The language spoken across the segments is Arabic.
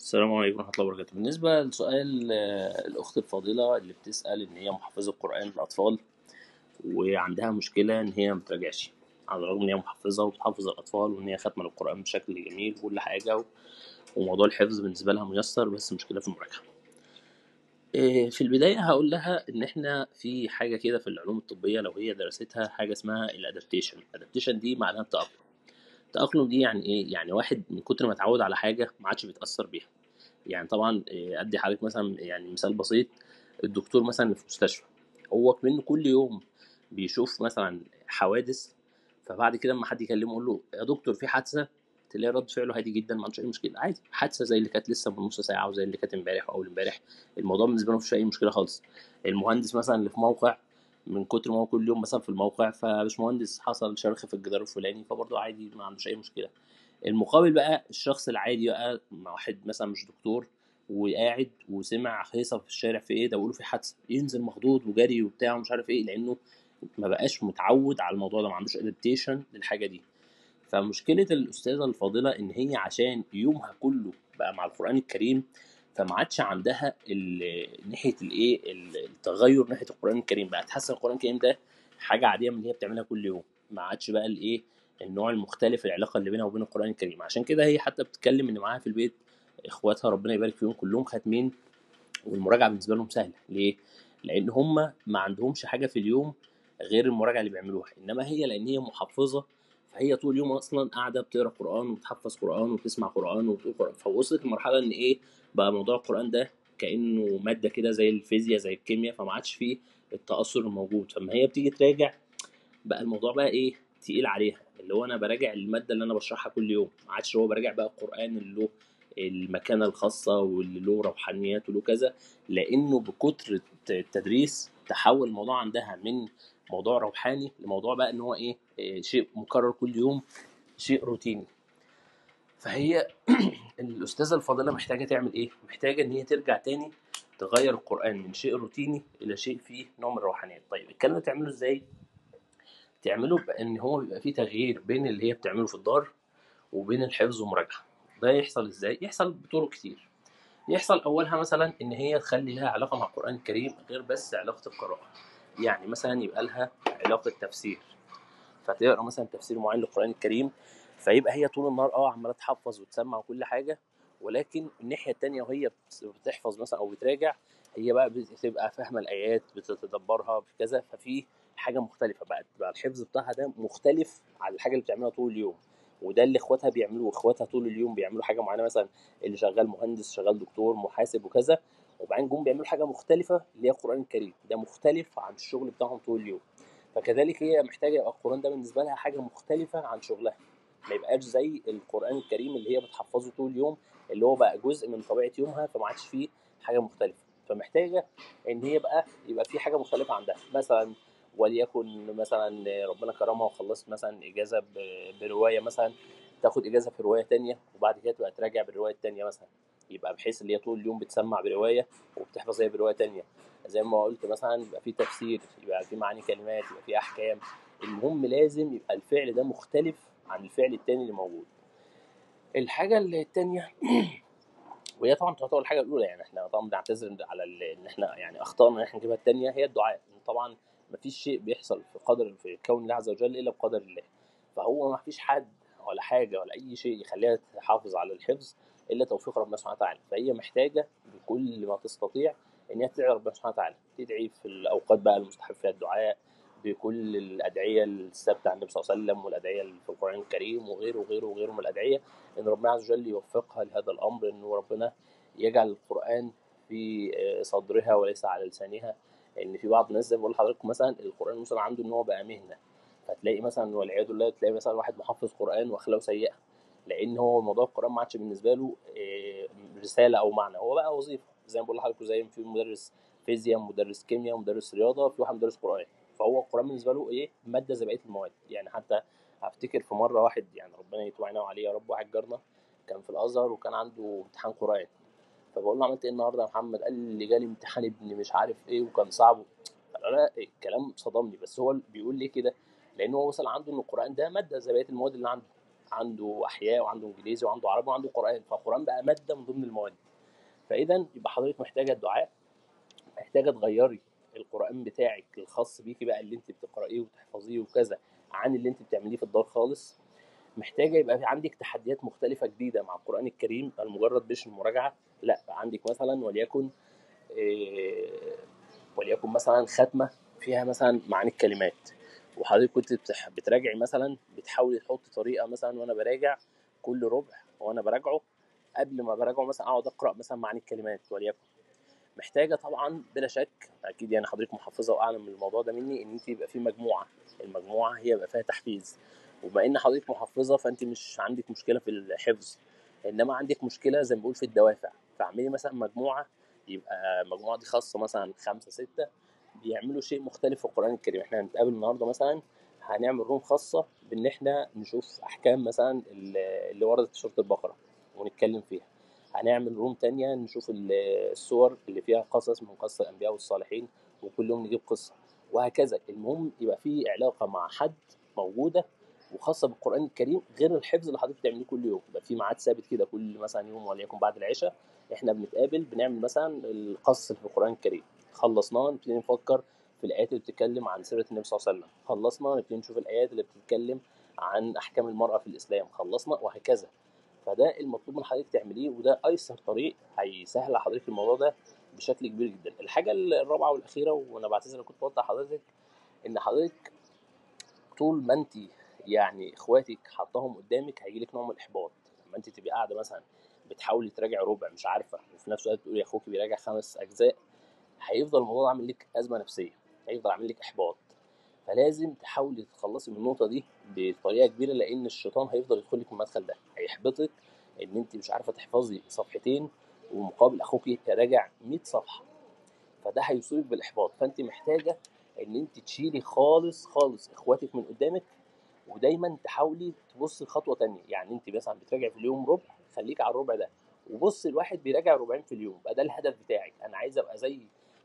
السلام عليكم ورحمة الله وبركاته. بالنسبة لسؤال آه، الأخت الفاضلة اللي بتسأل إن هي محفظة قرآن للأطفال وعندها مشكلة إن هي متراجعش على الرغم إن هي محفظة وبتحفظ الأطفال وإن هي ختمة القرآن بشكل جميل وكل حاجة وموضوع الحفظ بالنسبة لها ميسر بس المشكلة في المراجعة. إيه، في البداية هقول لها إن إحنا في حاجة كده في العلوم الطبية لو هي درستها حاجة اسمها ال adaptation ال adaptation دي معناها التأقلم. التأقلم دي يعني إيه؟ يعني واحد من كتر ما اتعود على حاجة ما عادش بيتأثر بيها. يعني طبعا إيه، أدي حضرتك مثلا يعني مثال بسيط. الدكتور مثلا في مستشفى هو منه كل يوم بيشوف مثلا حوادث فبعد كده اما حد يكلمه يقول له يا دكتور في حادثة؟ تلاقي رد فعله هادي جدا ما عندوش أي مشكلة. عادي حادثة زي اللي كانت لسه من نص ساعة وزي اللي كانت امبارح أو اول امبارح الموضوع بالنسبة له مفيش أي مشكلة خالص. المهندس مثلا اللي في موقع من كتر ما هو كل يوم مثلا في الموقع فمش مهندس حصل شرخ في الجدار الفلاني فبرضه عادي ما عندوش أي مشكلة. المقابل بقى الشخص العادي بقى مع واحد مثلا مش دكتور وقاعد وسمع هيصة في الشارع في إيه ده بيقولوا في حادثة ينزل مخضوض وجري وبتاع ومش عارف إيه لأنه ما بقاش متعود على الموضوع ده ما عندوش ادابتيشن للحاجة دي. فمشكلة الأستاذة الفاضلة إن هي عشان يومها كله بقى مع القرآن الكريم فما عادش عندها ناحية الإيه التغير ناحية القرآن الكريم. بقى تحس القرآن الكريم ده حاجة عادية من هي بتعملها كل يوم. ما عادش بقى الإيه النوع المختلف العلاقة اللي بينها وبين القرآن الكريم. عشان كده هي حتى بتتكلم إن معاها في البيت إخواتها ربنا يبارك فيهم كلهم ختمين والمراجعة بالنسبة لهم سهلة. ليه؟ لأن هم ما عندهمش حاجة في اليوم غير المراجعة اللي بيعملوها. إنما هي لأن هي محفظه فهي طول اليوم أصلا قاعدة بتقرأ قرآن وبتحفظ قرآن وبتسمع قرآن وبتقول قرآن. فوصلت لمرحلة إن إيه بقى موضوع القرآن ده كأنه مادة كده زي الفيزياء زي الكيمياء فما عادش فيه التأثر الموجود. فما هي بتيجي تراجع بقى الموضوع بقى إيه تقيل عليها. اللي هو أنا براجع المادة اللي أنا بشرحها كل يوم. ما عادش هو براجع بقى القرآن اللي له المكانة الخاصة واللي له روحانيات وله كذا لأنه بكتر التدريس تحول الموضوع عندها من موضوع روحاني لموضوع بقى إن هو إيه إيه، شيء مكرر كل يوم شيء روتيني. فهي الأستاذة الفاضلة محتاجة تعمل إيه؟ محتاجة إن هي ترجع تاني تغير القرآن من شيء روتيني إلى شيء فيه نوع من الروحانيات. طيب الكلام ده تعمله إزاي؟ تعمله بإن هو بيبقى فيه تغيير بين اللي هي بتعمله في الدار وبين الحفظ والمراجعة. ده يحصل إزاي؟ يحصل بطرق كتير. يحصل أولها مثلا إن هي تخلي لها علاقة مع القرآن الكريم غير بس علاقة القراءة. يعني مثلا يبقى لها علاقة تفسير. فتقرأ مثلا تفسير معين للقرآن الكريم فيبقى هي طول النهار آه عمالة تحفظ وتسمع وكل حاجة ولكن الناحية التانية وهي بت- بتحفظ مثلا أو بتراجع هي بقى بتبقى فاهمة الآيات بتتدبرها في كذا ففي حاجة مختلفة. بقى بقى الحفظ بتاعها ده مختلف عن الحاجة اللي بتعملها طول اليوم. وده اللي إخواتها بيعملوه إخواتها طول اليوم بيعملوا حاجة معينة مثلا اللي شغال مهندس شغال دكتور محاسب وكذا وبعدين جم بيعملوا حاجة مختلفة اللي هي القرآن الكريم. ده مختلف عن الشغل بتاعهم طول اليوم. فكذلك هي محتاجة يبقى القرآن ده بالنسبة لها حاجة مختلفة عن شغلها. ما يبقاش زي القرآن الكريم اللي هي بتحفظه طول اليوم اللي هو بقى جزء من طبيعة يومها فما عادش فيه حاجة مختلفة. فمحتاجة إن هي بقى يبقى في حاجة مختلفة عندها. مثلا وليكن مثلا ربنا كرمها وخلصت مثلا إجازة برواية مثلا تاخد إجازة في رواية تانية وبعد كده تبقى تراجع بالروايه التانية مثلا. يبقى بحيث اللي هي طول اليوم بتسمع برواية وبتحفظ هي برواية تانية. زي ما قلت مثلا يبقى في تفسير يبقى في معاني كلمات يبقى في أحكام. المهم لازم يبقى الفعل ده مختلف عن الفعل التاني اللي موجود. الحاجة التانية وهي طبعا تعتبر الحاجة الأولى يعني إحنا طبعا بنعتذر على إن إحنا يعني أخطأنا إن إحنا نجيبها الثانية هي الدعاء. طبعا ما فيش شيء بيحصل في قدر في كون الله عز وجل إلا بقدر الله. فهو ما فيش حد ولا حاجة ولا أي شيء يخليها تحافظ على الحفظ إلا توفيق ربنا سبحانه وتعالى. فهي محتاجة بكل ما تستطيع إن هي تدعي ربنا سبحانه وتعالى. تدعي في الأوقات بقى المستحب فيها الدعاء بكل الأدعية الثابتة عن النبي صلى الله عليه وسلم والأدعية اللي في القرآن الكريم وغيره وغيره وغيره من الأدعية إن ربنا عز وجل يوفقها لهذا الأمر انه ربنا يجعل القرآن في صدرها وليس على لسانها. ان في بعض الناس زي ما بقول لحضراتكم مثلا القرآن مثلا عنده إن هو بقى مهنة. فتلاقي مثلا والعياذ بالله تلاقي مثلا واحد محفظ قرآن واخلاقه سيئة. لأن هو موضوع القرآن ما عادش بالنسبة له آه، رسالة أو معنى. هو بقى وظيفة. زي ما بقول لحضراتكم زي في مدرس فيزياء مدرس كيمياء مدرس رياضة في واحد مدرس قرآن فهو القرآن بالنسبة له إيه؟ مادة زي بقية المواد. يعني حتى افتكر في مرة واحد يعني ربنا يتوب وعليه يا رب واحد جارنا كان في الأزهر وكان عنده امتحان قرآن فبقول له عملت إيه النهارده يا محمد؟ قال لي جالي امتحان ابني مش عارف إيه وكان صعب. أنا الكلام صدمني. بس هو بيقول ليه كده؟ لأن هو وصل عنده إن القرآن ده مادة زي بقية المواد اللي عنده. عنده أحياء وعنده إنجليزي وعنده عربي وعنده قرآن. فالقرآن بقى مادة من ضمن المواد. فاذا يبقى حضرتك محتاجة الدعاء محتاجة تغيري القرآن بتاعك الخاص بيكي بقى اللي أنت بتقرأيه وتحفظيه وكذا عن اللي أنت بتعمليه في الدار خالص. محتاجة يبقى في عندك تحديات مختلفة جديدة مع القرآن الكريم المجرد مش المراجعة لا عندك مثلا وليكن إيه وليكن مثلا ختمة فيها مثلا معاني الكلمات. وحضرتك كنت بتراجعي مثلا بتحاولي تحطي طريقة مثلا وأنا براجع كل ربع وأنا براجعه قبل ما براجعه مثلا أقعد أقرأ مثلا معاني الكلمات وليكن. محتاجة طبعا بلا شك أكيد يعني حضرتك محفظة وأعلم الموضوع ده مني إن انت يبقى في مجموعة. المجموعة هي يبقى فيها تحفيز. وبما ان حضرتك محفظه فانت مش عندك مشكله في الحفظ انما عندك مشكله زي ما بقول في الدوافع. فاعملي مثلا مجموعه يبقى المجموعه دي خاصه مثلا خمسه سته بيعملوا شيء مختلف في القرآن الكريم. إحنا هنتقابل النهارده مثلا هنعمل روم خاصة بإن إحنا نشوف أحكام مثلا اللي وردت في سورة البقرة ونتكلم فيها. هنعمل روم تانية نشوف ال- الصور اللي فيها قصص من قصص الأنبياء والصالحين وكل يوم نجيب قصة. وهكذا. المهم يبقى في علاقة مع حد موجودة وخاصة بالقرآن الكريم غير الحفظ اللي حضرتك بتعمليه كل يوم. يبقى في ميعاد ثابت كده كل مثلا يوم وليكن بعد العشاء إحنا بنتقابل بنعمل مثلا اللي في القرآن الكريم. خلصناه نبتدي نفكر في الآيات اللي بتتكلم عن سيره النبي صلى الله عليه وسلم. خلصنا نبتدي نشوف الآيات اللي بتتكلم عن أحكام المرأة في الإسلام. خلصنا وهكذا. فده المطلوب من حضرتك تعمليه وده أيسر طريق هيسهل على حضرتك الموضوع ده بشكل كبير جدا. الحاجة الرابعة والأخيرة وأنا بعتذر كنت بوضح حضرتك إن حضرتك طول ما انت يعني اخواتك حطاهم قدامك هيجي لك نوع من الإحباط. لما أنت تبقي قاعدة مثلا بتحاولي تراجع ربع مش عارفة وفي نفس الوقت تقولي أخوك بيراجع خمس أجزاء هيفضل الموضوع عامل لك أزمة نفسية هيفضل عامل لك إحباط. فلازم تحاولي تتخلصي من النقطة دي بطريقة كبيرة لأن الشيطان هيفضل يدخل لك من المدخل ده. هيحبطك إن أنت مش عارفة تحفظي صفحتين ومقابل أخوك راجع 100 صفحة. فده هيصيبك بالإحباط. فأنت محتاجة إن أنت تشيلي خالص خالص إخواتك من قدامك ودايما تحاولي تبصي خطوة تانية. يعني انت مثلا بتراجع في اليوم ربع خليك على الربع ده وبص الواحد بيراجع ربعين في اليوم بقى ده الهدف بتاعك. أنا عايز أبقى زي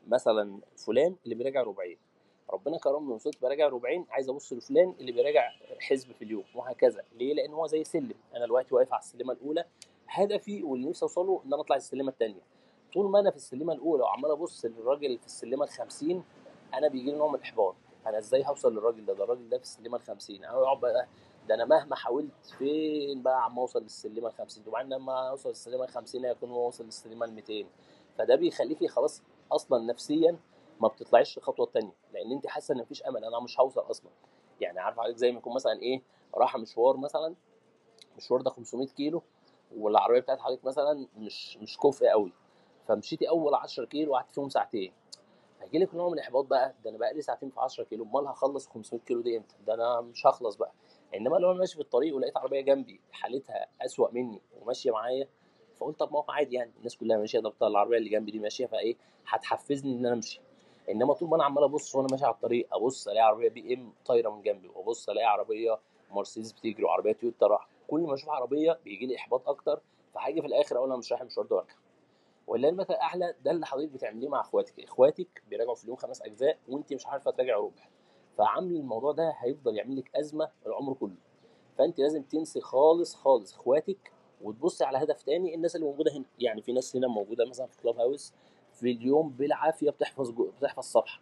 مثلا فلان اللي بيراجع ربعين. ربنا كرمني وصلت براجع ربعين عايز أبص لفلان اللي بيراجع حزب في اليوم وهكذا. ليه؟ لأن هو زي سلم أنا دلوقتي واقف على السلمة الأولى هدفي واللي نفسي أوصله إن أنا أطلع السلمة الثانية طول ما أنا في السلمة الأولى وعمال أبص للراجل في السلمة ال50 أنا بيجي لي نوع من الإحباط. أنا إزاي هوصل للراجل ده؟ ده الراجل ده في السلمة ال50 أنا اقعد بقى ده أنا مهما حاولت فين بقى عم أوصل للسلمة ال50 وبعدين لما أوصل للسلمة ال50 هيكون هو وصل للسلمة ال200 فده بيخليكي خلاص أصلا نفسيا ما بتطلعيش الخطوه الثانية لأن أنت حاسة إن مفيش أمل. أنا مش هوصل أصلا. يعني عارف عليك زي ما يكون مثلا إيه رايحه مشوار مثلا مشوار ده 500 كيلو والعربية بتاعت حضرتك مثلا مش مش كفء قوي فمشيتي أول 10 كيلو وقعدت فيهم ساعتين. هيجي لك نوع من الإحباط بقى. ده أنا بقى لي ساعتين في 10 كيلو. أمال هخلص 500 كيلو دي إمتى؟ ده أنا مش هخلص بقى. إنما لو أنا ماشي في الطريق ولقيت عربية جنبي حالتها أسوأ مني وماشية معايا فقلت طب ما هو عادي يعني. الناس كلها ماشية ده العربية اللي جنبي دي ماشية فإيه؟ هتحفزني إن أنا أمشي. إنما طول ما أنا عمال أبص وأنا ماشي على الطريق أبص ألاقي عربية بي إم طايرة من جنبي وأبص ألاقي عربية مرسيدس بتجري وعربية تويوتا راح. كل ما أشوف عربية بيجي لي إحباط أكتر فهاجي في الآخر أقول أنا مش رايح المشوار ده وأرجع. ولا المثل الاعلى ده اللي حضرتك بتعمليه مع إخواتك. إخواتك بيراجعوا في اليوم خمس أجزاء وأنت مش عارفة تراجع ربع. فعامل الموضوع ده هيفضل يعمل لك أزمة العمر كله. فأنت لازم تنسي خالص خالص إخواتك وتبصي على هدف تاني الناس اللي موجودة هنا. يعني في ناس هنا موجودة مثلا في كلاب هاوس في اليوم بالعافية بتحفظ جو بتحفظ صفحة.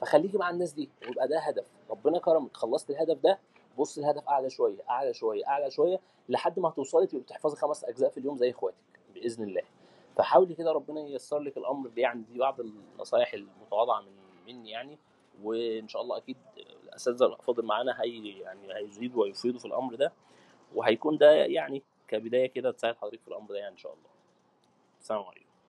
فخليكي مع الناس دي ويبقى ده هدف. ربنا كرمك خلصت الهدف ده بص الهدف أعلى شوية أعلى شوية أعلى شوية لحد ما هتوصلي تبقي بتحفظي خمس أجزاء في اليوم زي إخواتك بإذن الله. فحاولي كده ربنا ييسر لك الأمر دي يعني دي بعض النصائح المتواضعة من مني يعني وإن شاء الله أكيد الاساتذه الافاضل معانا هي يعني هيزيدوا ويفيدوا في الأمر ده وهيكون ده يعني كبداية كده تساعد حضرتك في الأمر ده يعني إن شاء الله. السلام عليكم.